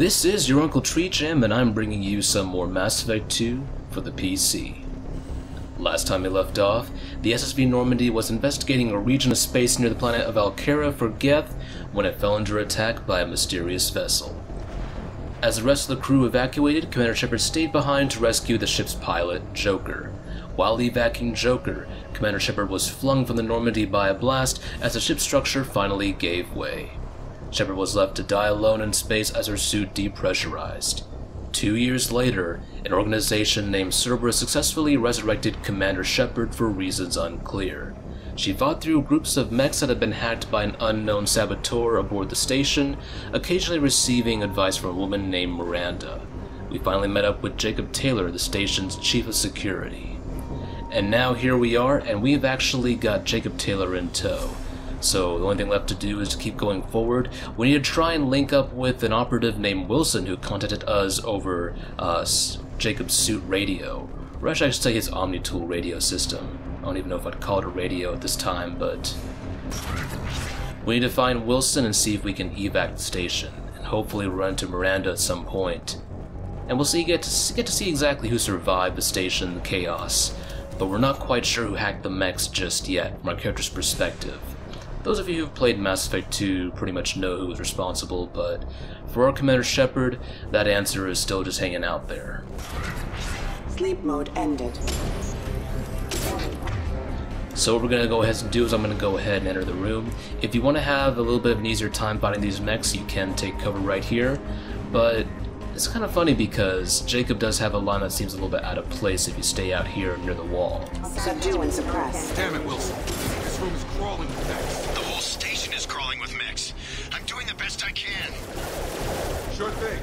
This is your Uncle Tree Jam, and I'm bringing you some more Mass Effect 2 for the PC. Last time we left off, the SSV Normandy was investigating a region of space near the planet of Alchera for Geth when it fell under attack by a mysterious vessel. As the rest of the crew evacuated, Commander Shepard stayed behind to rescue the ship's pilot, Joker. While evacuating Joker, Commander Shepard was flung from the Normandy by a blast as the ship's structure finally gave way. Shepard was left to die alone in space as her suit depressurized. Two years later, an organization named Cerberus successfully resurrected Commander Shepard for reasons unclear. She fought through groups of mechs that had been hacked by an unknown saboteur aboard the station, occasionally receiving advice from a woman named Miranda. We finally met up with Jacob Taylor, the station's chief of security. And now here we are, and we've actually got Jacob Taylor in tow. So the only thing left to do is to keep going forward. We need to try and link up with an operative named Wilson who contacted us over uh, Jacob's suit radio. Or actually I should say his Omnitool radio system. I don't even know if I'd call it a radio at this time, but... We need to find Wilson and see if we can evac the station, and hopefully run to Miranda at some point. And we'll see get to, get to see exactly who survived the station chaos, but we're not quite sure who hacked the mechs just yet, from our character's perspective. Those of you who've played Mass Effect 2 pretty much know who was responsible, but for our Commander Shepard, that answer is still just hanging out there. Sleep mode ended. So what we're going to go ahead and do is I'm going to go ahead and enter the room. If you want to have a little bit of an easier time fighting these mechs, you can take cover right here, but it's kind of funny because Jacob does have a line that seems a little bit out of place if you stay out here near the wall. Subdue and suppress. Damn it, Wilson. This room is crawling with mechs. The best I can. Sure thing.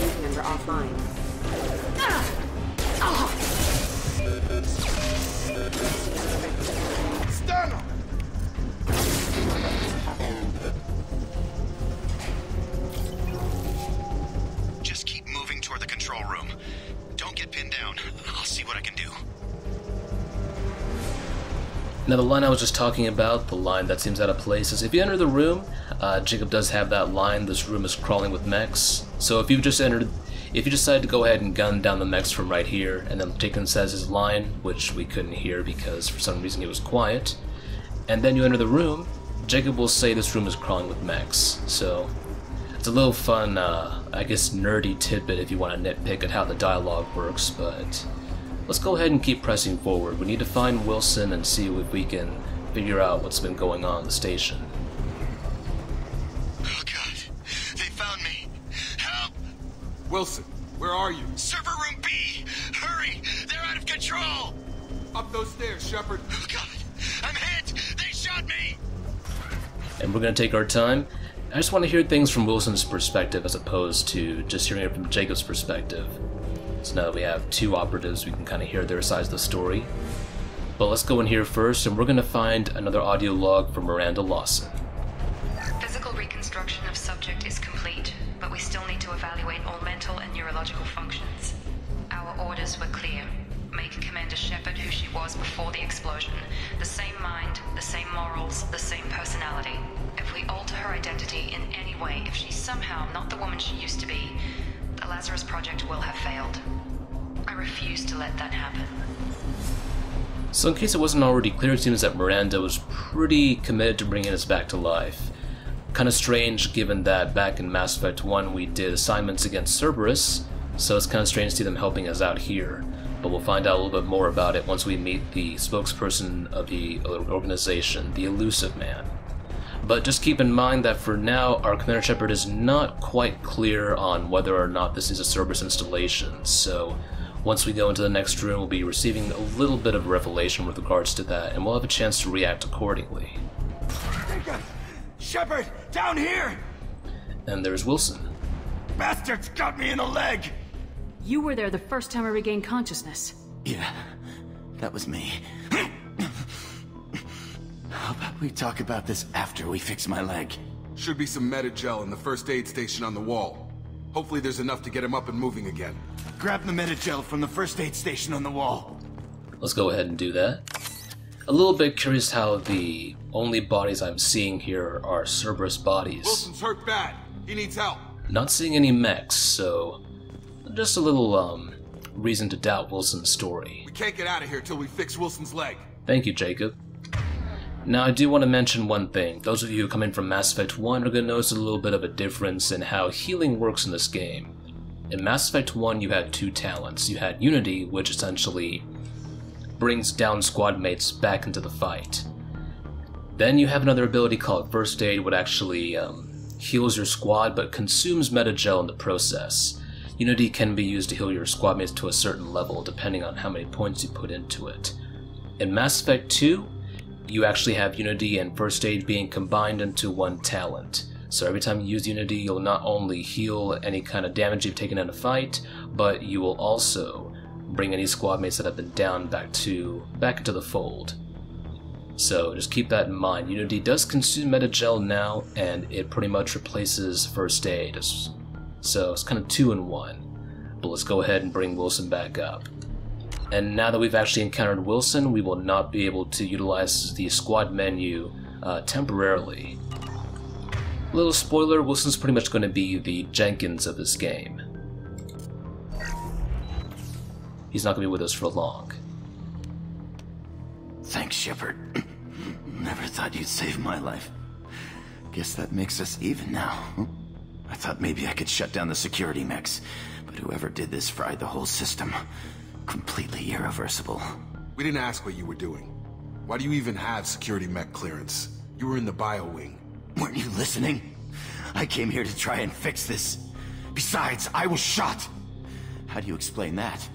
Link member offline. Stand on! Now the line I was just talking about, the line that seems out of place, is if you enter the room, uh, Jacob does have that line, this room is crawling with mechs. So if you just entered, if you decide to go ahead and gun down the mechs from right here, and then Jacob says his line, which we couldn't hear because for some reason it was quiet, and then you enter the room, Jacob will say this room is crawling with mechs. So it's a little fun, uh, I guess nerdy tidbit if you want to nitpick at how the dialogue works, but let's go ahead and keep pressing forward. We need to find Wilson and see if we can figure out what's been going on in the station. Oh god. They found me. Help! Wilson, where are you? Server room B! Hurry! They're out of control! Up those stairs, Shepard. Oh god. I'm hit! They shot me! And we're going to take our time. I just want to hear things from Wilson's perspective as opposed to just hearing it from Jacob's perspective. Now that we have two operatives, we can kind of hear their sides of the story. But let's go in here first, and we're going to find another audio log from Miranda Lawson. Physical reconstruction of subject is complete, but we still need to evaluate all mental and neurological functions. Our orders were clear. Make Commander Shepard who she was before the explosion. The same mind, the same morals, the same personality. If we alter her identity in any way, if she's somehow not the woman she used to be, the Lazarus Project will have failed. I refuse to let that happen. So in case it wasn't already clear, it seems that Miranda was pretty committed to bringing us back to life. Kind of strange given that back in Mass Effect 1 we did assignments against Cerberus, so it's kind of strange to see them helping us out here. But we'll find out a little bit more about it once we meet the spokesperson of the organization, the Illusive Man. But just keep in mind that for now, our Commander Shepard is not quite clear on whether or not this is a Cerberus installation, so once we go into the next room, we'll be receiving a little bit of revelation with regards to that, and we'll have a chance to react accordingly. Jacob! Shepard! Down here! And there's Wilson. Bastards got me in the leg! You were there the first time I regained consciousness. Yeah, that was me. How about we talk about this after we fix my leg? Should be some Metagel in the first aid station on the wall. Hopefully there's enough to get him up and moving again. Grab the Metagel from the first aid station on the wall. Let's go ahead and do that. A little bit curious how the only bodies I'm seeing here are Cerberus bodies. Wilson's hurt bad. He needs help. Not seeing any mechs, so just a little um reason to doubt Wilson's story. We can't get out of here till we fix Wilson's leg. Thank you, Jacob. Now, I do want to mention one thing. Those of you who come in from Mass Effect 1 are going to notice a little bit of a difference in how healing works in this game. In Mass Effect 1, you had two talents. You had Unity, which essentially brings down squad mates back into the fight. Then you have another ability called First Aid, which actually um, heals your squad but consumes metagel in the process. Unity can be used to heal your squad mates to a certain level depending on how many points you put into it. In Mass Effect 2, you actually have Unity and First Aid being combined into one talent. So every time you use Unity, you'll not only heal any kind of damage you've taken in a fight, but you will also bring any squad mates that have been down back to back into the fold. So just keep that in mind. Unity does consume Metagel now, and it pretty much replaces First Aid. So it's kind of two in one. But let's go ahead and bring Wilson back up. And now that we've actually encountered Wilson, we will not be able to utilize the squad menu uh, temporarily. Little spoiler, Wilson's pretty much going to be the Jenkins of this game. He's not going to be with us for long. Thanks, Shepard. Never thought you'd save my life. Guess that makes us even now. I thought maybe I could shut down the security mechs, but whoever did this fried the whole system. Completely irreversible. We didn't ask what you were doing. Why do you even have security mech clearance? You were in the bio wing. Weren't you listening? I came here to try and fix this. Besides, I was shot. How do you explain that?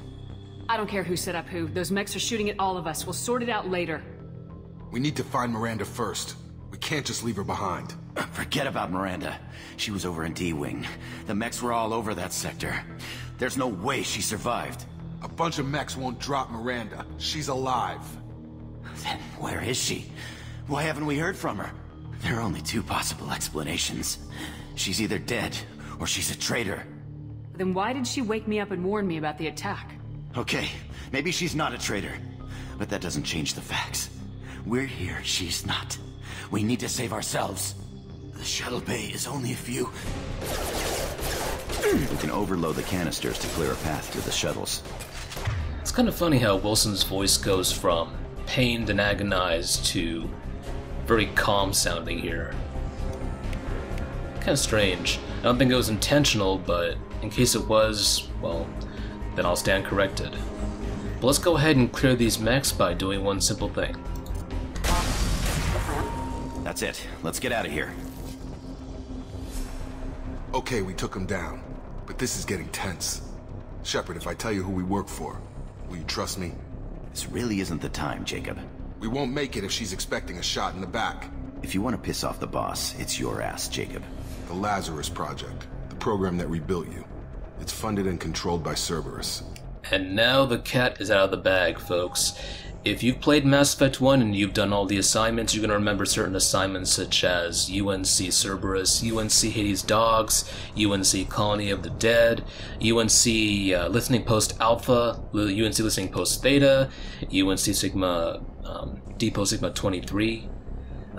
I don't care who set up who. Those mechs are shooting at all of us. We'll sort it out later. We need to find Miranda first. We can't just leave her behind. Forget about Miranda. She was over in D-Wing. The mechs were all over that sector. There's no way she survived. A bunch of mechs won't drop Miranda. She's alive. Then where is she? Why haven't we heard from her? There are only two possible explanations. She's either dead, or she's a traitor. Then why did she wake me up and warn me about the attack? Okay, maybe she's not a traitor. But that doesn't change the facts. We're here, she's not. We need to save ourselves. The shuttle bay is only a few... We can overload the canisters to clear a path to the shuttles. It's kind of funny how Wilson's voice goes from pained and agonized to very calm sounding here. Kind of strange. I don't think it was intentional, but in case it was, well, then I'll stand corrected. But let's go ahead and clear these mechs by doing one simple thing. That's it. Let's get out of here. Okay, we took him down. But this is getting tense. Shepard, if I tell you who we work for, will you trust me? This really isn't the time, Jacob. We won't make it if she's expecting a shot in the back. If you want to piss off the boss, it's your ass, Jacob. The Lazarus Project, the program that rebuilt you. It's funded and controlled by Cerberus. And now the cat is out of the bag, folks. If you've played Mass Effect 1 and you've done all the assignments, you're going to remember certain assignments such as UNC Cerberus, UNC Hades Dogs, UNC Colony of the Dead, UNC uh, Listening Post Alpha, UNC Listening Post Theta, UNC Sigma um, Depot Sigma 23.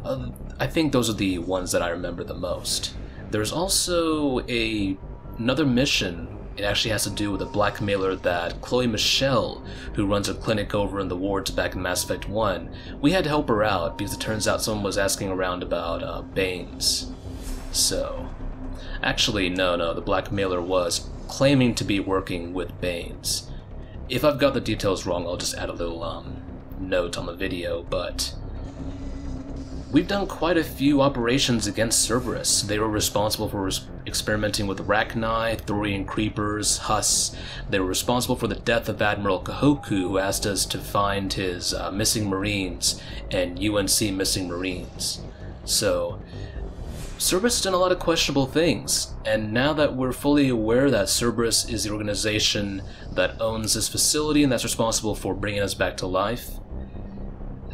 Uh, I think those are the ones that I remember the most. There's also a another mission it actually has to do with a blackmailer that Chloe Michel, who runs a clinic over in the wards back in Mass Effect 1, we had to help her out because it turns out someone was asking around about uh, Baines. So, actually, no, no, the blackmailer was claiming to be working with Baines. If I've got the details wrong, I'll just add a little um, note on the video, but We've done quite a few operations against Cerberus. They were responsible for res experimenting with Rachni, Thorian Creepers, Huss. They were responsible for the death of Admiral Kahoku, who asked us to find his uh, missing Marines and UNC missing Marines. So, Cerberus done a lot of questionable things, and now that we're fully aware that Cerberus is the organization that owns this facility and that's responsible for bringing us back to life,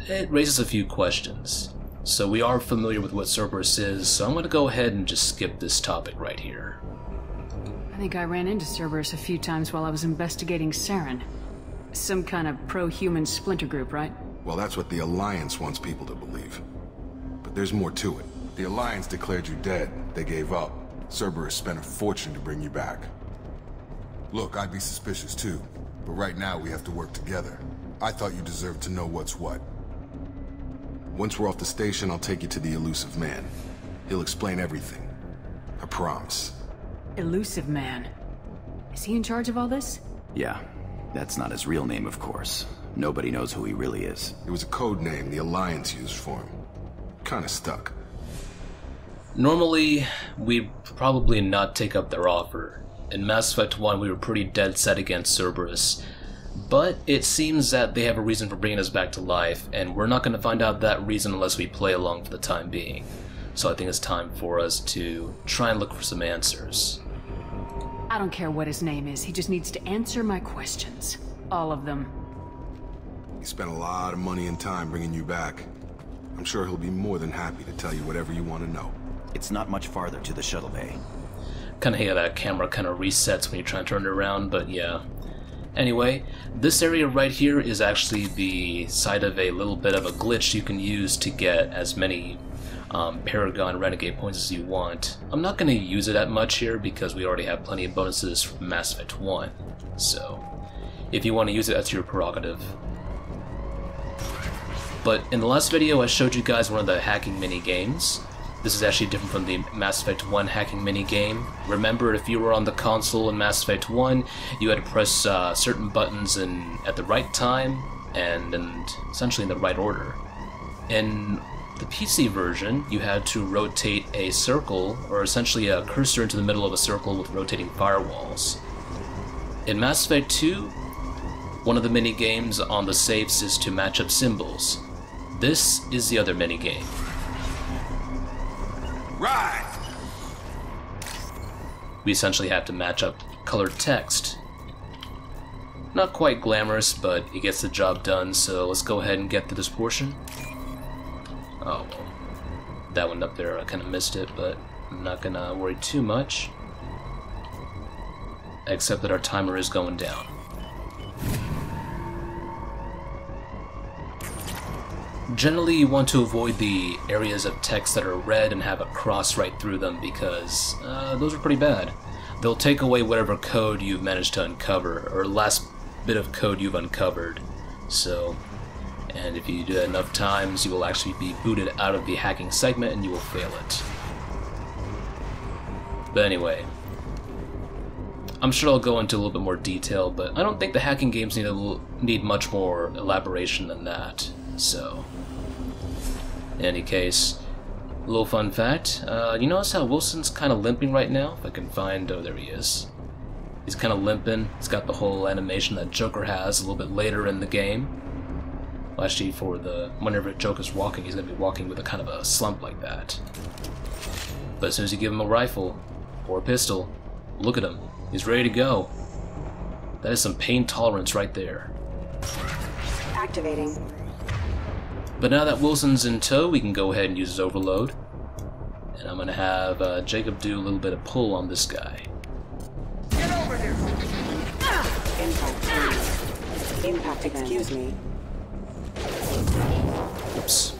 it raises a few questions. So we are familiar with what Cerberus is, so I'm going to go ahead and just skip this topic right here. I think I ran into Cerberus a few times while I was investigating Saren. Some kind of pro-human splinter group, right? Well, that's what the Alliance wants people to believe. But there's more to it. The Alliance declared you dead. They gave up. Cerberus spent a fortune to bring you back. Look, I'd be suspicious too, but right now we have to work together. I thought you deserved to know what's what. Once we're off the station, I'll take you to the Illusive Man. He'll explain everything. I promise. Illusive Man. Is he in charge of all this? Yeah, that's not his real name, of course. Nobody knows who he really is. It was a code name the Alliance used for him. Kinda stuck. Normally, we'd probably not take up their offer. In Mass Effect 1, we were pretty dead set against Cerberus. But it seems that they have a reason for bringing us back to life, and we're not going to find out that reason unless we play along for the time being. So I think it's time for us to try and look for some answers. I don't care what his name is, he just needs to answer my questions. All of them. He spent a lot of money and time bringing you back. I'm sure he'll be more than happy to tell you whatever you want to know. It's not much farther to the shuttle bay. Kind of hate how that camera kind of resets when you try and turn it around, but yeah. Anyway, this area right here is actually the site of a little bit of a glitch you can use to get as many um, Paragon Renegade points as you want. I'm not going to use it that much here because we already have plenty of bonuses from Mass Effect 1, so if you want to use it, that's your prerogative. But in the last video, I showed you guys one of the hacking mini games. This is actually different from the Mass Effect 1 hacking mini game. Remember, if you were on the console in Mass Effect 1, you had to press uh, certain buttons in, at the right time and, and essentially in the right order. In the PC version, you had to rotate a circle, or essentially a cursor into the middle of a circle with rotating firewalls. In Mass Effect 2, one of the mini games on the saves is to match up symbols. This is the other mini game. We essentially have to match up colored text. Not quite glamorous, but it gets the job done, so let's go ahead and get to this portion. Oh, well, that one up there, I kind of missed it, but I'm not gonna worry too much. Except that our timer is going down. Generally, you want to avoid the areas of text that are red and have a cross right through them because uh, those are pretty bad. They'll take away whatever code you've managed to uncover, or last bit of code you've uncovered. So, and if you do that enough times, you will actually be booted out of the hacking segment and you will fail it. But anyway, I'm sure I'll go into a little bit more detail, but I don't think the hacking games need a, need much more elaboration than that. So, in any case, a little fun fact. Uh, you notice how Wilson's kind of limping right now? If I can find... Oh, there he is. He's kind of limping. He's got the whole animation that Joker has a little bit later in the game. Actually, for the... Whenever Joker's walking, he's going to be walking with a kind of a slump like that. But as soon as you give him a rifle, or a pistol, look at him. He's ready to go. That is some pain tolerance right there. Activating. But now that Wilson's in tow, we can go ahead and use his overload. And I'm going to have uh, Jacob do a little bit of pull on this guy. Get over here! Impact. Impact, excuse me. Oops.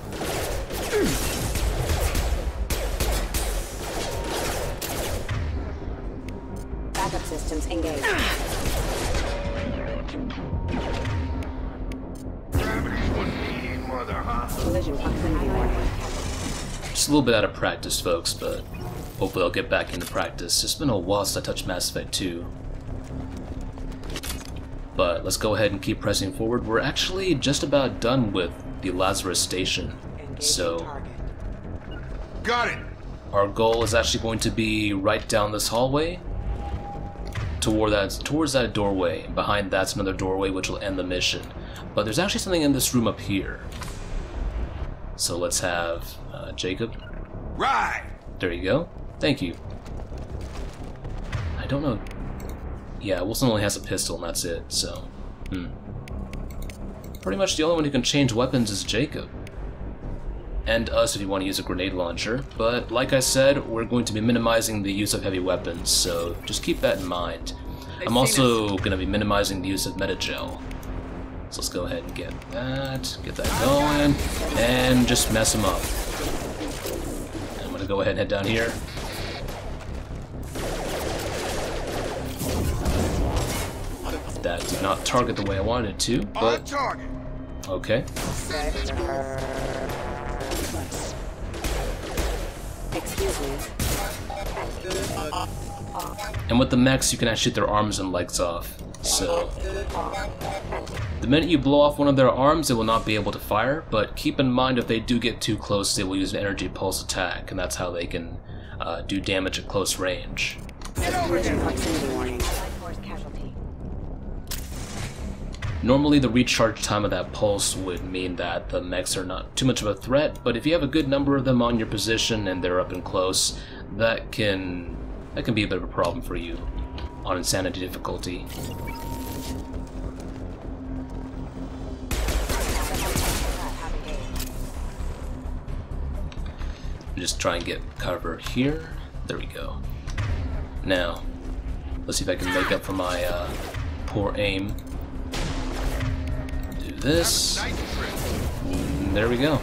Backup systems engaged. Collision proximity warning. Just a little bit out of practice, folks, but hopefully I'll get back into practice. It's been a while since I touched Mass Effect 2. But let's go ahead and keep pressing forward. We're actually just about done with the Lazarus Station. Engaging So target. Got it! our goal is actually going to be right down this hallway toward that towards that doorway. Behind that's another doorway which will end the mission. But there's actually something in this room up here. So let's have uh, Jacob. Right! There you go. Thank you. I don't know. Yeah, Wilson only has a pistol and that's it, so. Hmm. Pretty much the only one who can change weapons is Jacob. And us if you want to use a grenade launcher, but like I said, we're going to be minimizing the use of heavy weapons, so just keep that in mind. I'm also going to be minimizing the use of metagel. So let's go ahead and get that, get that going, and just mess them up. I'm gonna go ahead and head down here. That did not target the way I wanted it to, but... Okay. And with the mechs, you can actually shoot their arms and legs off, so the minute you blow off one of their arms, it will not be able to fire. But keep in mind, if they do get too close, they will use an energy pulse attack, and that's how they can uh, do damage at close range. Collision proximity warning. Force casualty. Normally, the recharge time of that pulse would mean that the mechs are not too much of a threat, but if you have a good number of them on your position and they're up and close, that can that can be a bit of a problem for you on insanity difficulty. Just try and get cover here. There we go. Now, let's see if I can make up for my uh, poor aim. Do this. And there we go.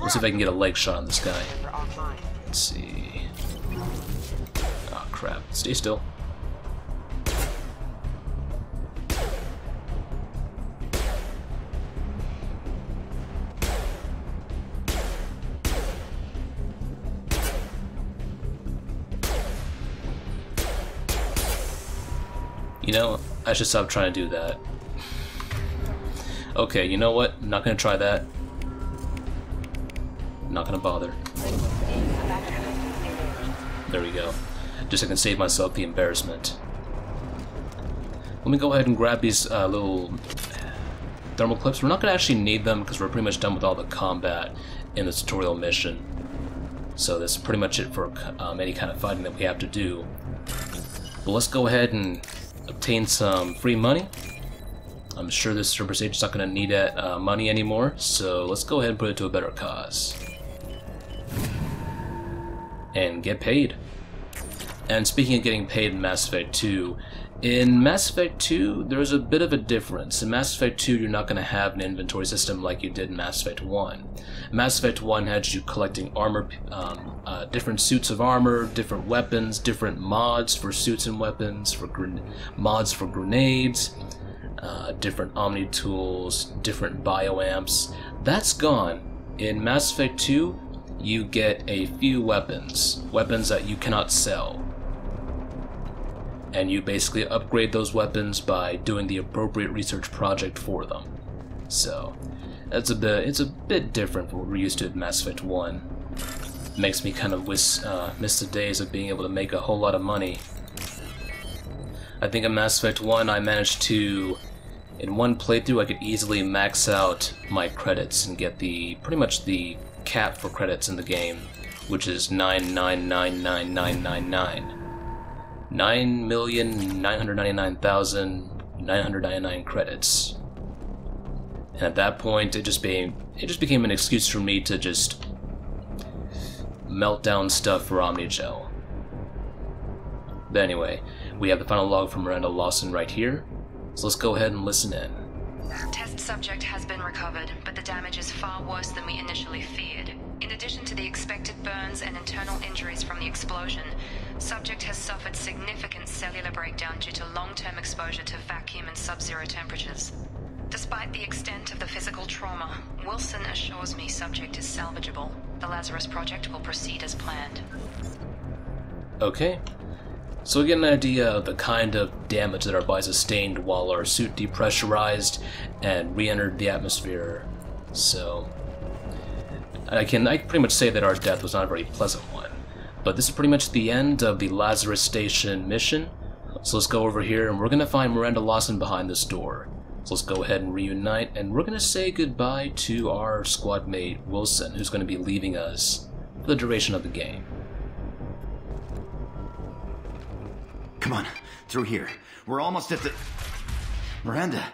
Let's see if I can get a leg shot on this guy. Let's see. Oh crap. Stay still. I should stop trying to do that. Okay, you know what? I'm not gonna try that. Not gonna bother. There we go. Just so I can save myself the embarrassment. Let me go ahead and grab these uh, little thermal clips. We're not to actually need them because we're pretty much done with all the combat in the tutorial mission. So that's pretty much it for um, any kind of fighting that we have to do. But let's go ahead and obtain some free money. I'm sure this stage is not going to need that uh, money anymore, so let's go ahead and put it to a better cause. And get paid. And speaking of getting paid in Mass Effect 2, in Mass Effect 2, there's a bit of a difference. In Mass Effect 2, you're not going to have an inventory system like you did in Mass Effect 1. Mass Effect 1 had you collecting armor, um, uh, different suits of armor, different weapons, different mods for suits and weapons, for mods for grenades, uh, different Omni tools, different bioamps. That's gone. In Mass Effect 2, you get a few weapons, weapons that you cannot sell. And you basically upgrade those weapons by doing the appropriate research project for them. So, that's a bit, it's a bit different from what we're used to in Mass Effect 1. Makes me kind of wish, uh, miss the days of being able to make a whole lot of money. I think in Mass Effect 1 I managed to in one playthrough I could easily max out my credits and get the pretty much the cap for credits in the game, which is 9999999. 9,999,999 credits. And at that point it just became it just became an excuse for me to just melt down stuff for Omnigel. But anyway, we have the final log from Miranda Lawson right here, so let's go ahead and listen in. Test subject has been recovered, but the damage is far worse than we initially feared. In addition to the expected burns and internal injuries from the explosion, subject has suffered significant cellular breakdown due to long-term exposure to vacuum and sub-zero temperatures. Despite the extent of the physical trauma, Wilson assures me subject is salvageable. The Lazarus project will proceed as planned. Okay. So we get an idea of the kind of damage that our body sustained while our suit depressurized and re-entered the atmosphere. So I can I pretty much say that our death was not a very pleasant one. But this is pretty much the end of the Lazarus Station mission. So let's go over here and we're gonna find Miranda Lawson behind this door. So let's go ahead and reunite and we're gonna say goodbye to our squad mate Wilson, who's gonna be leaving us for the duration of the game. Come on, through here. We're almost at the... Miranda,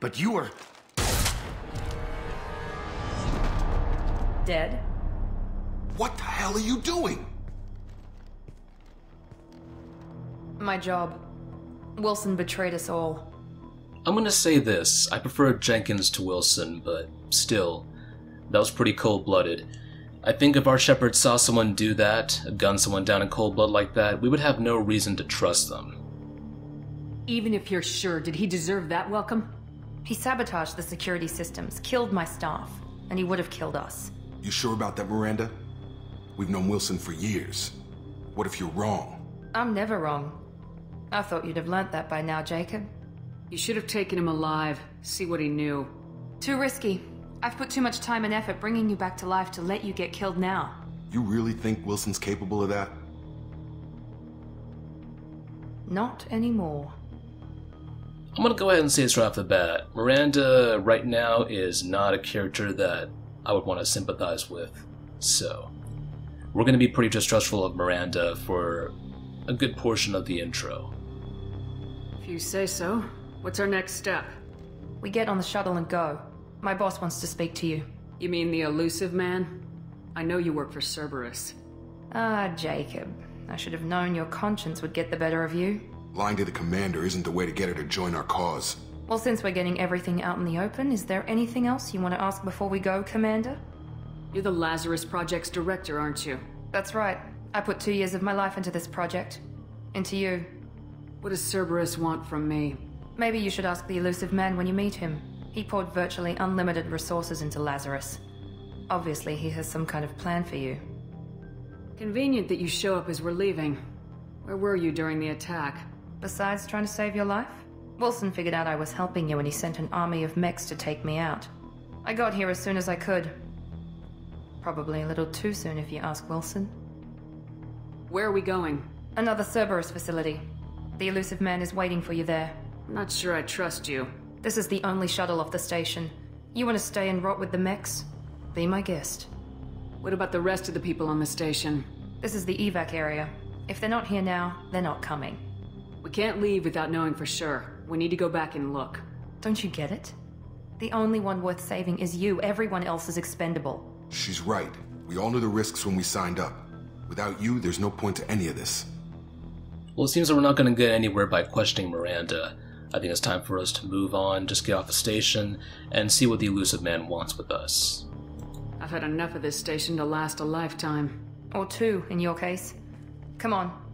but you were... Dead? What the hell are you doing? My job. Wilson betrayed us all. I'm gonna say this. I prefer Jenkins to Wilson, but still, that was pretty cold blooded. I think if our Shepard saw someone do that, gun someone down in cold blood like that, we would have no reason to trust them. Even if you're sure, did he deserve that welcome? He sabotaged the security systems, killed my staff, and he would have killed us. You sure about that, Miranda? We've known Wilson for years. What if you're wrong? I'm never wrong. I thought you'd have learnt that by now, Jacob. You should have taken him alive, see what he knew. Too risky. I've put too much time and effort bringing you back to life to let you get killed now. You really think Wilson's capable of that? Not anymore. I'm gonna go ahead and say this right off the bat. Miranda, right now, is not a character that I would want to sympathize with. So, we're gonna be pretty distrustful of Miranda for a good portion of the intro. If you say so. What's our next step? We get on the shuttle and go. My boss wants to speak to you. You mean the Illusive Man? I know you work for Cerberus. Ah, Jacob. I should have known your conscience would get the better of you. Lying to the commander isn't the way to get her to join our cause. Well, since we're getting everything out in the open, is there anything else you want to ask before we go, Commander? You're the Lazarus Project's director, aren't you? That's right. I put two years of my life into this project. Into you. What does Cerberus want from me? Maybe you should ask the Illusive Man when you meet him. He poured virtually unlimited resources into Lazarus. Obviously, he has some kind of plan for you. Convenient that you show up as we're leaving. Where were you during the attack? Besides trying to save your life? Wilson figured out I was helping you and he sent an army of mechs to take me out. I got here as soon as I could. Probably a little too soon if you ask Wilson. Where are we going? Another Cerberus facility. The Illusive Man is waiting for you there. I'm not sure I trust you. This is the only shuttle off the station. You want to stay and rot with the mechs? Be my guest. What about the rest of the people on the station? This is the evac area. If they're not here now, they're not coming. We can't leave without knowing for sure. We need to go back and look. Don't you get it? The only one worth saving is you. Everyone else is expendable. She's right. We all knew the risks when we signed up. Without you, there's no point to any of this. Well, it seems that we're not going to get anywhere by questioning Miranda. I think it's time for us to move on, just get off the station, and see what the Illusive Man wants with us. I've had enough of this station to last a lifetime. Or two, in your case. Come on.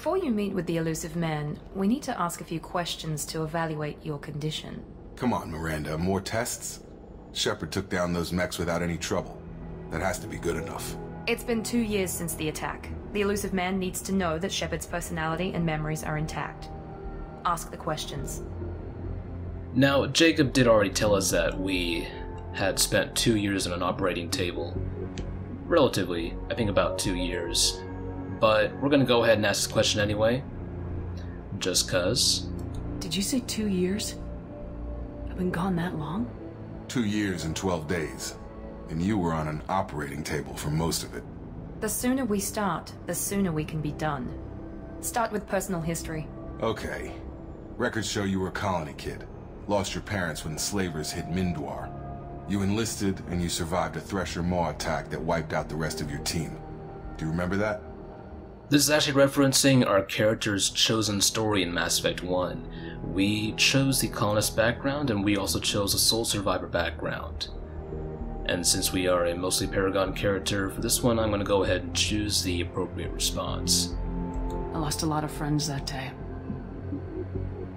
Before you meet with the Illusive Man, we need to ask a few questions to evaluate your condition. Come on, Miranda, more tests? Shepard took down those mechs without any trouble. That has to be good enough. It's been two years since the attack. The Illusive Man needs to know that Shepard's personality and memories are intact. Ask the questions. Now, Jacob did already tell us that we had spent two years on an operating table. Relatively, I think about two years. But we're gonna go ahead and ask the question anyway. Just cuz. Did you say two years? I've been gone that long? Two years and 12 days. And you were on an operating table for most of it. The sooner we start, the sooner we can be done. Start with personal history. Okay. Records show you were a colony kid. Lost your parents when slavers hit Mindoir. You enlisted and you survived a Thresher Maw attack that wiped out the rest of your team. Do you remember that? This is actually referencing our character's chosen story in Mass Effect 1. We chose the colonist background and we also chose a Sole Survivor background. And since we are a mostly Paragon character, for this one I'm going to go ahead and choose the appropriate response. I lost a lot of friends that day.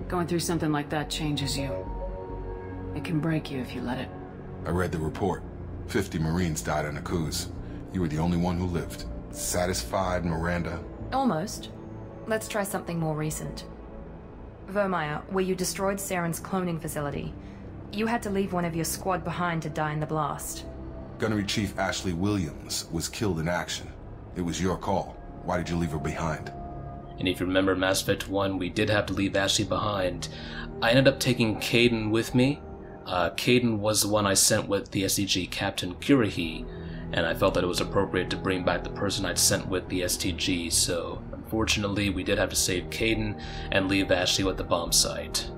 Going through something like that changes you. It can break you if you let it. I read the report. 50 Marines died on Akuze. You were the only one who lived. Satisfied, Miranda? Almost. Let's try something more recent. Virmire, where you destroyed Saren's cloning facility. You had to leave one of your squad behind to die in the blast. Gunnery Chief Ashley Williams was killed in action. It was your call. Why did you leave her behind? And if you remember Mass Effect 1, we did have to leave Ashley behind. I ended up taking Kaidan with me. Uh, Kaidan was the one I sent with the STG Captain Kirrahe, and I felt that it was appropriate to bring back the person I'd sent with the STG, so unfortunately we did have to save Kaidan and leave Ashley with the bomb site.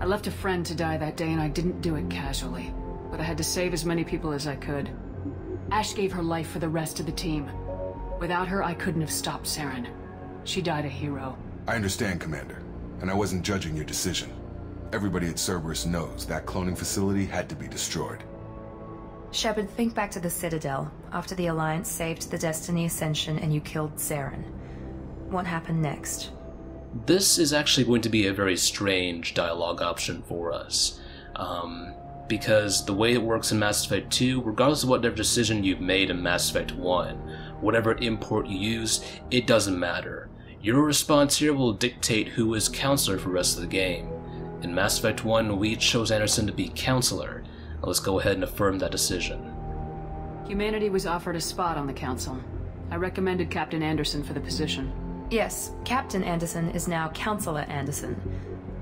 I left a friend to die that day and I didn't do it casually. but I had to save as many people as I could. Ash gave her life for the rest of the team. Without her, I couldn't have stopped Saren. She died a hero. I understand, Commander, and I wasn't judging your decision. Everybody at Cerberus knows that cloning facility had to be destroyed. Shepard, think back to the Citadel, after the Alliance saved the Destiny Ascension and you killed Saren. What happened next? This is actually going to be a very strange dialogue option for us. Um, because the way it works in Mass Effect 2, regardless of whatever decision you've made in Mass Effect 1, whatever import you use, it doesn't matter. Your response here will dictate who is Councilor for the rest of the game. In Mass Effect 1, we chose Anderson to be Councilor. Now let's go ahead and affirm that decision. Humanity was offered a spot on the Council. I recommended Captain Anderson for the position. Yes, Captain Anderson is now Councilor Anderson.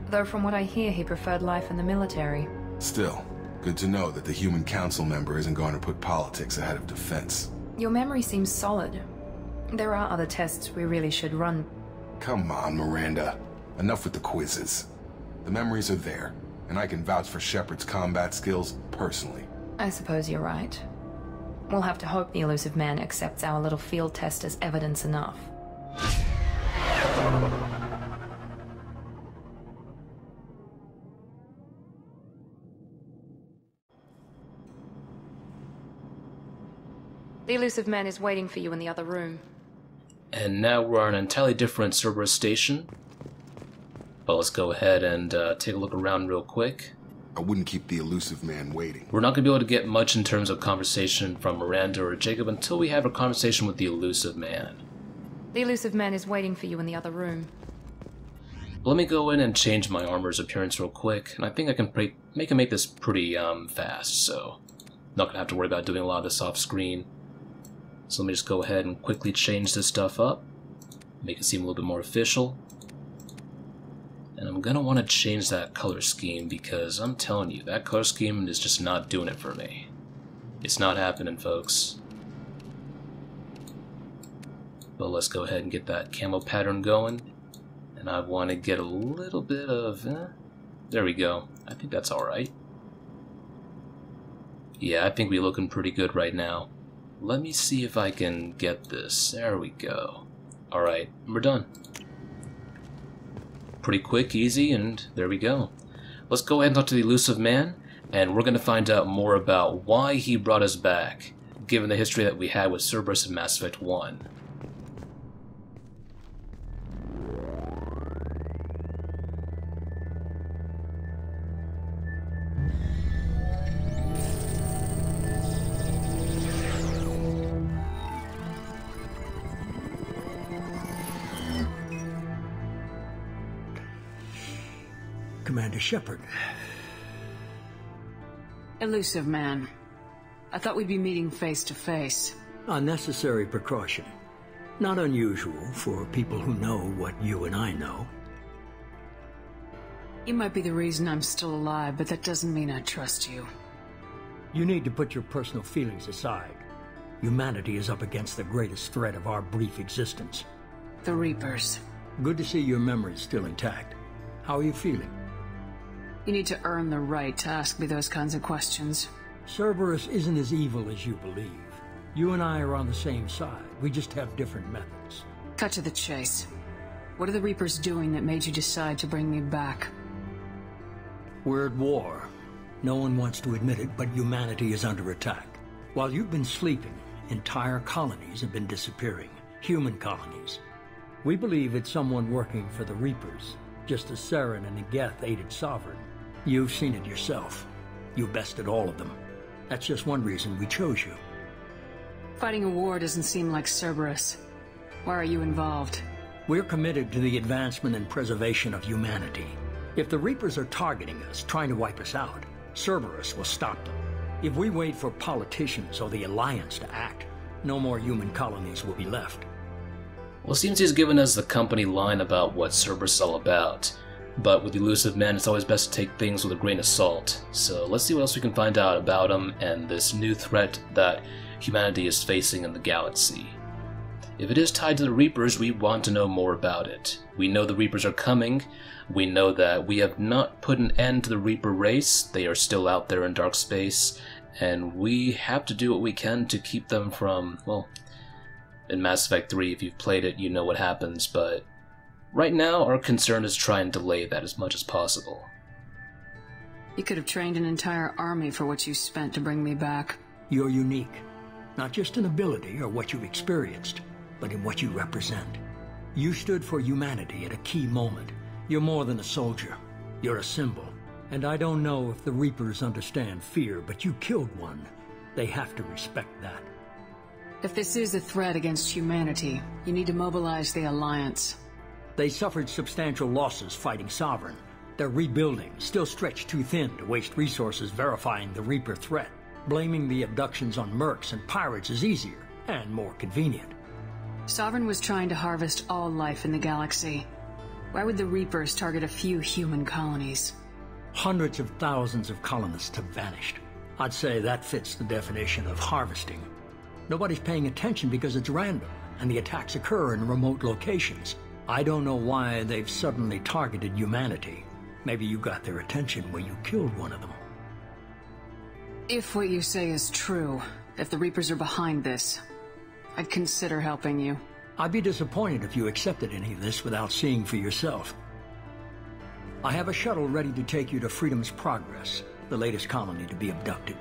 Though from what I hear, he preferred life in the military. Still, good to know that the human council member isn't going to put politics ahead of defense. Your memory seems solid. There are other tests we really should run. Come on, Miranda. Enough with the quizzes. The memories are there, and I can vouch for Shepard's combat skills personally. I suppose you're right. We'll have to hope the Illusive Man accepts our little field test as evidence enough. The Illusive Man is waiting for you in the other room. And now we're on an entirely different Cerberus station. But let's go ahead and uh, take a look around real quick. I wouldn't keep the Illusive Man waiting. We're not going to be able to get much in terms of conversation from Miranda or Jacob until we have a conversation with the Illusive Man. The Illusive Man is waiting for you in the other room. Let me go in and change my armor's appearance real quick, and I think I can pre- make make this pretty um, fast, so not gonna have to worry about doing a lot of this off screen. So let me just go ahead and quickly change this stuff up, make it seem a little bit more official. And I'm gonna want to change that color scheme because I'm telling you, that color scheme is just not doing it for me. It's not happening, folks. But let's go ahead and get that camo pattern going. And I want to get a little bit of... Eh, there we go. I think that's alright. Yeah, I think we're looking pretty good right now. Let me see if I can get this. There we go. Alright, we're done. Pretty quick, easy, and there we go. Let's go ahead and talk to the Illusive Man, and we're going to find out more about why he brought us back, given the history that we had with Cerberus in Mass Effect 1. Commander Shepard. Illusive Man. I thought we'd be meeting face to face. Unnecessary precaution. Not unusual for people who know what you and I know. You might be the reason I'm still alive, but that doesn't mean I trust you. You need to put your personal feelings aside. Humanity is up against the greatest threat of our brief existence. The Reapers. Good to see your memory's still intact. How are you feeling? You need to earn the right to ask me those kinds of questions. Cerberus isn't as evil as you believe. You and I are on the same side. We just have different methods. Cut to the chase. What are the Reapers doing that made you decide to bring me back? We're at war. No one wants to admit it, but humanity is under attack. While you've been sleeping, entire colonies have been disappearing. Human colonies. We believe it's someone working for the Reapers, just as Saren and Geth aided Sovereign. You've seen it yourself. You bested all of them. That's just one reason we chose you. Fighting a war doesn't seem like Cerberus. Why are you involved? We're committed to the advancement and preservation of humanity. If the Reapers are targeting us, trying to wipe us out, Cerberus will stop them. If we wait for politicians or the Alliance to act, no more human colonies will be left. Well, it seems he's given us the company line about what Cerberus is all about. But with Illusive men, it's always best to take things with a grain of salt. So let's see what else we can find out about him and this new threat that humanity is facing in the galaxy. If it is tied to the Reapers, we want to know more about it. We know the Reapers are coming. We know that we have not put an end to the Reaper race. They are still out there in dark space, and we have to do what we can to keep them from, well, in Mass Effect 3, if you've played it, you know what happens, but right now our concern is try and delay that as much as possible. You could have trained an entire army for what you spent to bring me back. You're unique, not just in ability or what you've experienced, but in what you represent. You stood for humanity at a key moment. You're more than a soldier. You're a symbol. And I don't know if the Reapers understand fear, but you killed one. They have to respect that. If this is a threat against humanity, you need to mobilize the Alliance. They suffered substantial losses fighting Sovereign. They're rebuilding, still stretched too thin to waste resources verifying the Reaper threat. Blaming the abductions on mercs and pirates is easier and more convenient. Sovereign was trying to harvest all life in the galaxy. Why would the Reapers target a few human colonies? Hundreds of thousands of colonists have vanished. I'd say that fits the definition of harvesting. Nobody's paying attention because it's random, and the attacks occur in remote locations. I don't know why they've suddenly targeted humanity. Maybe you got their attention when you killed one of them. If what you say is true, if the Reapers are behind this, I'd consider helping you. I'd be disappointed if you accepted any of this without seeing for yourself. I have a shuttle ready to take you to Freedom's Progress, the latest colony to be abducted.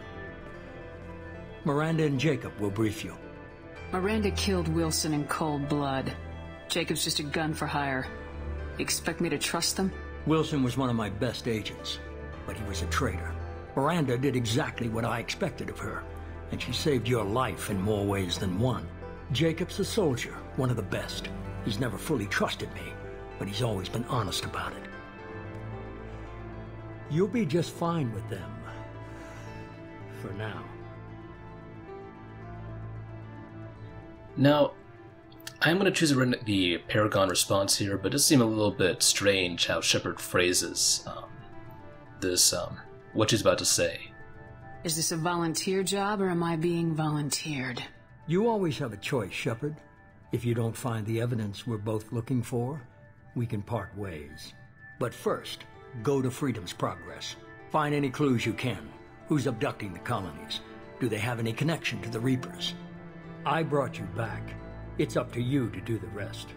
Miranda and Jacob will brief you. Miranda killed Wilson in cold blood. Jacob's just a gun for hire. You expect me to trust them? Wilson was one of my best agents, but he was a traitor. Miranda did exactly what I expected of her, and she saved your life in more ways than one. Jacob's a soldier, one of the best. He's never fully trusted me, but he's always been honest about it. You'll be just fine with them. For now. Now, I'm going to choose the Paragon response here, but it does seem a little bit strange how Shepard phrases um, this, um, what she's about to say. Is this a volunteer job or am I being volunteered? You always have a choice, Shepard. If you don't find the evidence we're both looking for, we can part ways. But first, go to Freedom's Progress. Find any clues you can. Who's abducting the colonies? Do they have any connection to the Reapers? I brought you back. It's up to you to do the rest.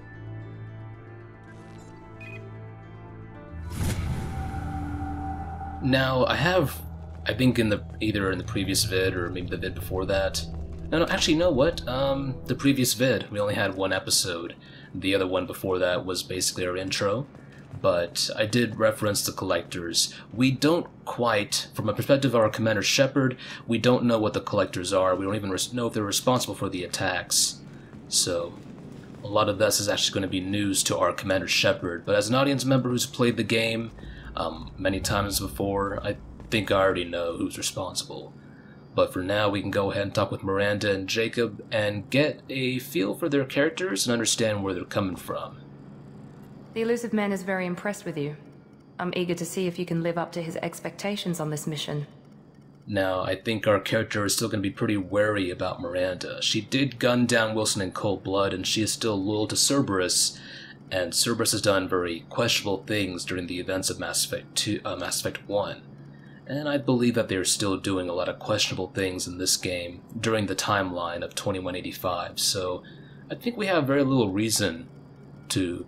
Now, I have, I think in the, either in the previous vid or maybe the vid before that, no, no, actually, you know what? Um, the previous vid, we only had one episode. The other one before that was basically our intro. But I did reference the collectors. We don't quite, from a perspective of our commander Shepard, we don't know what the collectors are. We don't even know if they're responsible for the attacks. So, a lot of this is actually going to be news to our commander Shepard. But as an audience member who's played the game um, many times before, I think I already know who's responsible. But for now, we can go ahead and talk with Miranda and Jacob and get a feel for their characters and understand where they're coming from. The Illusive Man is very impressed with you. I'm eager to see if you can live up to his expectations on this mission. Now, I think our character is still going to be pretty wary about Miranda. She did gun down Wilson in cold blood, and she is still loyal to Cerberus, and Cerberus has done very questionable things during the events of Mass Effect 2, uh, Mass Effect 1 and I believe that they're still doing a lot of questionable things in this game during the timeline of 2185, so I think we have very little reason to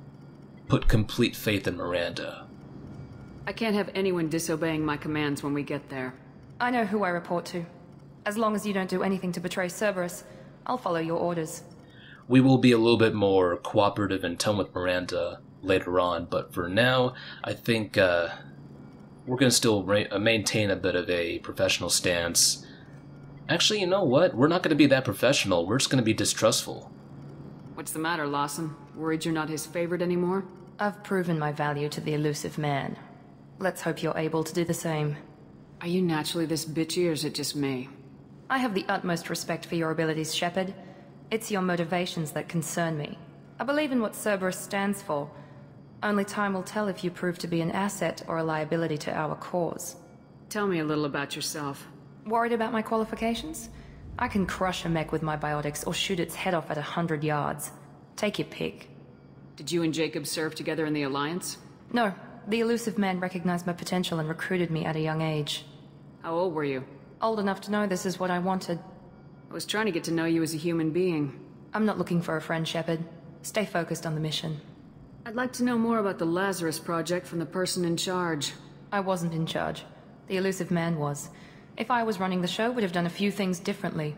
put complete faith in Miranda. I can't have anyone disobeying my commands when we get there. I know who I report to. As long as you don't do anything to betray Cerberus, I'll follow your orders. We will be a little bit more cooperative in tone with Miranda later on, but for now, I think uh, we're going to still uh, maintain a bit of a professional stance. Actually, you know what? We're not going to be that professional. We're just going to be distrustful. What's the matter, Lawson? Worried you're not his favorite anymore? I've proven my value to the Illusive Man. Let's hope you're able to do the same. Are you naturally this bitchy, or is it just me? I have the utmost respect for your abilities, Shepard. It's your motivations that concern me. I believe in what Cerberus stands for, only time will tell if you prove to be an asset or a liability to our cause. Tell me a little about yourself. Worried about my qualifications? I can crush a mech with my biotics or shoot its head off at a hundred yards. Take your pick. Did you and Jacob serve together in the Alliance? No, the Illusive Man recognized my potential and recruited me at a young age. How old were you? Old enough to know this is what I wanted. I was trying to get to know you as a human being. I'm not looking for a friend, Shepard. Stay focused on the mission. I'd like to know more about the Lazarus Project from the person in charge. I wasn't in charge. The Illusive Man was. If I was running the show, would have done a few things differently.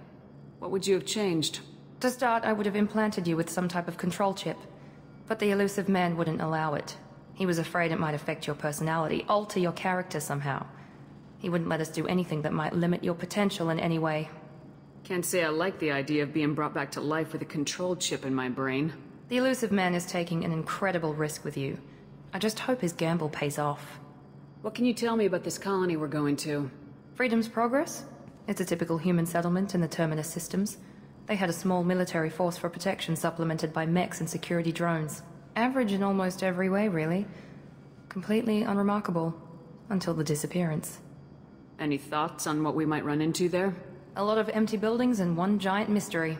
What would you have changed? To start, I would have implanted you with some type of control chip. But the Illusive Man wouldn't allow it. He was afraid it might affect your personality, alter your character somehow. He wouldn't let us do anything that might limit your potential in any way. Can't say I like the idea of being brought back to life with a control chip in my brain. The Illusive Man is taking an incredible risk with you. I just hope his gamble pays off. What can you tell me about this colony we're going to? Freedom's Progress? It's a typical human settlement in the Terminus systems. They had a small military force for protection supplemented by mechs and security drones. Average in almost every way, really. Completely unremarkable. Until the disappearance. Any thoughts on what we might run into there? A lot of empty buildings and one giant mystery.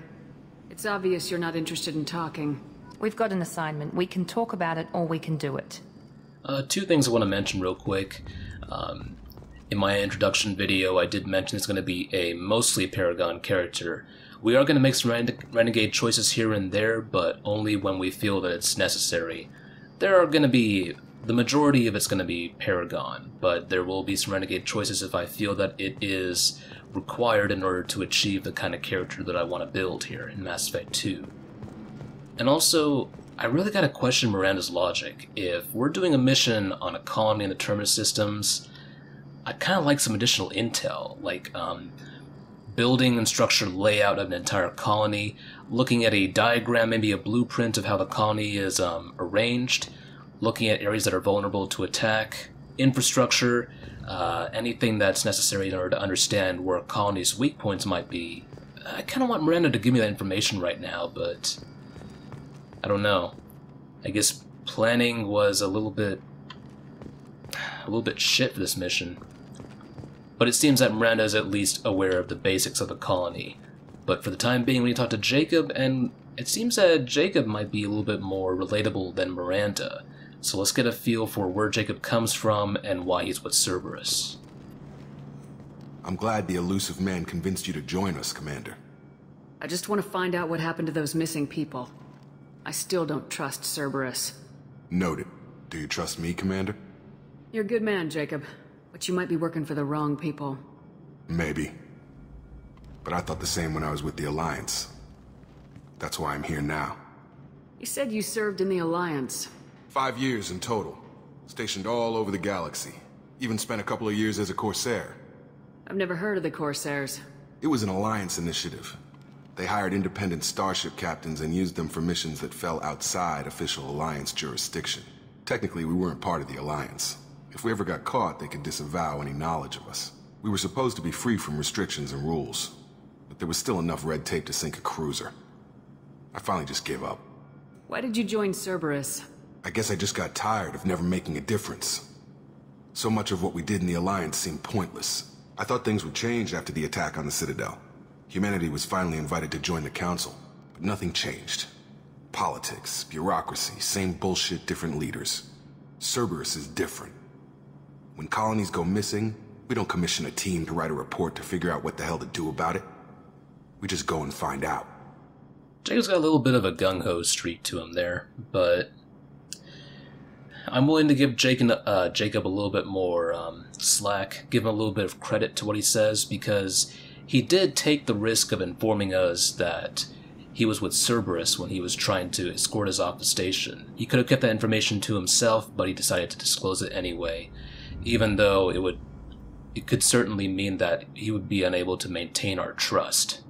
It's obvious you're not interested in talking. We've got an assignment. We can talk about it or we can do it. Uh, two things I want to mention real quick. Um, in my introduction video, I did mention it's going to be a mostly Paragon character. We are going to make some rene renegade choices here and there, but only when we feel that it's necessary. There are going to be the majority of it's going to be Paragon, but there will be some renegade choices if I feel that it is required in order to achieve the kind of character that I want to build here in Mass Effect 2. And also, I really gotta question Miranda's logic. If we're doing a mission on a colony in the Terminus systems, I'd kind of like some additional intel, like um, building and structure layout of an entire colony, looking at a diagram, maybe a blueprint of how the colony is um, arranged, looking at areas that are vulnerable to attack, infrastructure, uh, anything that's necessary in order to understand where a colony's weak points might be. I kind of want Miranda to give me that information right now, but I don't know. I guess planning was a little bit a little bit shit for this mission. But it seems that Miranda is at least aware of the basics of the colony. But for the time being, when you talk to Jacob, and it seems that Jacob might be a little bit more relatable than Miranda. So let's get a feel for where Jacob comes from and why he's with Cerberus. I'm glad the Illusive Man convinced you to join us, Commander. I just want to find out what happened to those missing people. I still don't trust Cerberus. Noted. Do you trust me, Commander? You're a good man, Jacob. But you might be working for the wrong people. Maybe. But I thought the same when I was with the Alliance. That's why I'm here now. You said you served in the Alliance. Five years in total. Stationed all over the galaxy. Even spent a couple of years as a Corsair. I've never heard of the Corsairs. It was an Alliance initiative. They hired independent starship captains and used them for missions that fell outside official Alliance jurisdiction. Technically, we weren't part of the Alliance. If we ever got caught, they could disavow any knowledge of us. We were supposed to be free from restrictions and rules, but there was still enough red tape to sink a cruiser. I finally just gave up. Why did you join Cerberus? I guess I just got tired of never making a difference. So much of what we did in the Alliance seemed pointless. I thought things would change after the attack on the Citadel. Humanity was finally invited to join the Council, but nothing changed. Politics, bureaucracy, same bullshit, different leaders. Cerberus is different. When colonies go missing, we don't commission a team to write a report to figure out what the hell to do about it. We just go and find out. Jacob's got a little bit of a gung-ho streak to him there, but I'm willing to give Jacob, uh, Jacob a little bit more um, slack, give him a little bit of credit to what he says, because he did take the risk of informing us that he was with Cerberus when he was trying to escort us off the station. He could have kept that information to himself, but he decided to disclose it anyway, even though it would it could certainly mean that he would be unable to maintain our trust.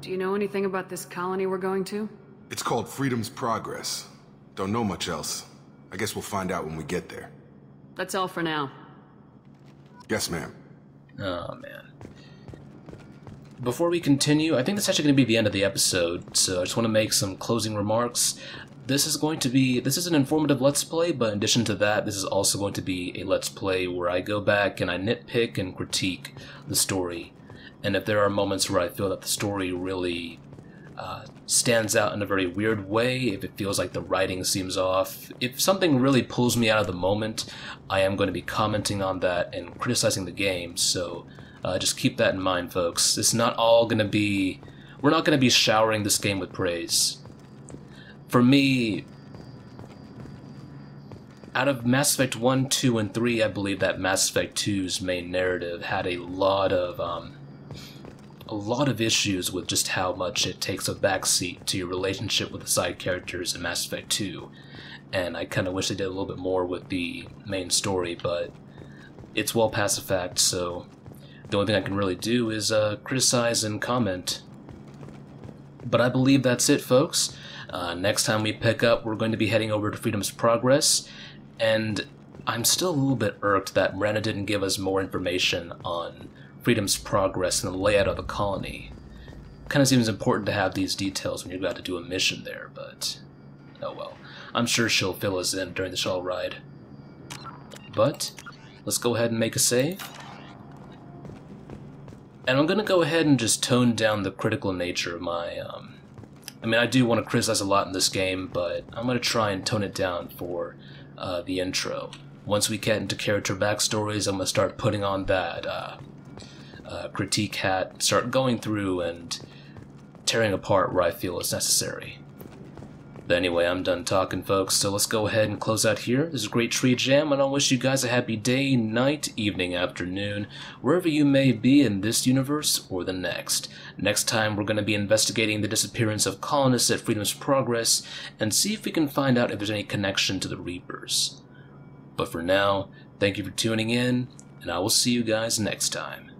Do you know anything about this colony we're going to? It's called Freedom's Progress. Don't know much else. I guess we'll find out when we get there. That's all for now. Yes, ma'am. Oh, man. Before we continue, I think that's actually going to be the end of the episode, so I just want to make some closing remarks. This is going to be, this is an informative Let's Play, but in addition to that, this is also going to be a Let's Play where I go back and I nitpick and critique the story. And if there are moments where I feel that the story really uh, stands out in a very weird way, if it feels like the writing seems off, if something really pulls me out of the moment, I am going to be commenting on that and criticizing the game. So uh, just keep that in mind, folks. It's not all going to be. We're not going to be showering this game with praise. For me, out of Mass Effect 1, 2, and 3, I believe that Mass Effect 2's main narrative had a lot of um, a lot of issues with just how much it takes a backseat to your relationship with the side characters in Mass Effect 2. And I kind of wish they did a little bit more with the main story, but it's well past the fact, so the only thing I can really do is uh, criticize and comment. But I believe that's it, folks. Uh, next time we pick up, we're going to be heading over to Freedom's Progress, and I'm still a little bit irked that Miranda didn't give us more information on Freedom's progress and the layout of the colony. Kind of seems important to have these details when you're about to do a mission there, but oh well. I'm sure she'll fill us in during the shuttle ride. But let's go ahead and make a save. And I'm gonna go ahead and just tone down the critical nature of my, um, I mean, I do want to criticize a lot in this game, but I'm gonna try and tone it down for uh, the intro. Once we get into character backstories, I'm gonna start putting on that uh, uh, critique hat, start going through and tearing apart where I feel it's necessary. But anyway, I'm done talking, folks, so let's go ahead and close out here. This is Great Tree Jam, and I wish you guys a happy day, night, evening, afternoon, wherever you may be in this universe or the next. Next time, we're going to be investigating the disappearance of colonists at Freedom's Progress and see if we can find out if there's any connection to the Reapers. But for now, thank you for tuning in, and I will see you guys next time.